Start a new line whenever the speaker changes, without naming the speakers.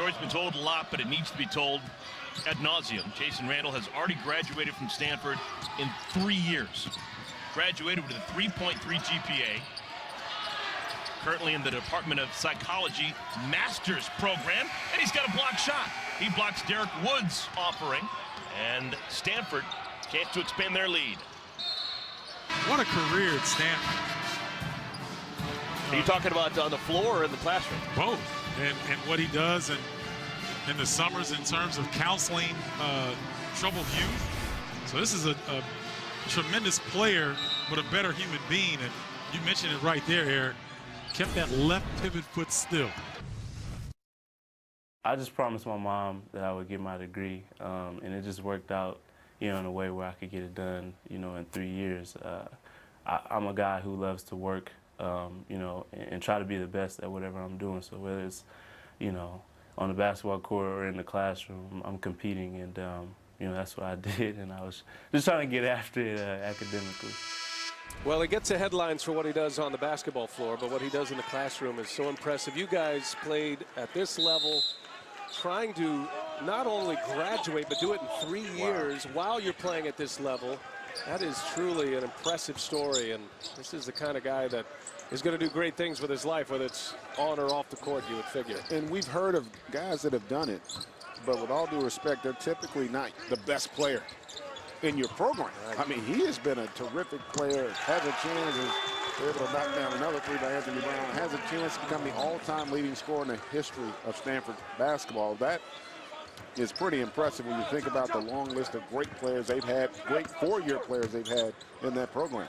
story's been told a lot, but it needs to be told ad nauseum. Chasson Randle has already graduated from Stanford in three years. Graduated with a 3.3 GPA. Currently in the Department of Psychology Master's Program, and he's got a block shot. He blocks Derek Woods' offering, and Stanford chance to expand their lead.
What a career at Stanford.
Are you talking about on the floor or in the classroom?
Both. And, and what he does in, in the summers in terms of counseling uh, troubled youth. So this is a, a tremendous player, but a better human being. And you mentioned it right there, Eric. Kept that left pivot foot still.
I just promised my mom that I would get my degree, um, and it just worked out, you know, in a way where I could get it done, you know, in three years. Uh, I, am a guy who loves to work, um, you know, and, and, try to be the best at whatever I'm doing. So whether it's, you know, on the basketball court or in the classroom, I'm competing, and um, you know that's what I did, and I was just trying to get after it uh, academically.
Well, he gets the headlines for what he does on the basketball floor, but what he does in the classroom is so impressive. You guys played at this level, trying to not only graduate, but do it in three years wow. while you're playing at this level. That is truly an impressive story, and this is the kind of guy that is going to do great things with his life, whether it's on or off the court, you would figure.
And we've heard of guys that have done it, but with all due respect, they're typically not the best player in your program. Right. I mean, he has been a terrific player, has a chance, is able to knock down another three by Anthony Brown, has a chance to become the all-time leading scorer in the history of Stanford basketball. That is pretty impressive when you think about the long list of great players they've had, great four-year players they've had in that program.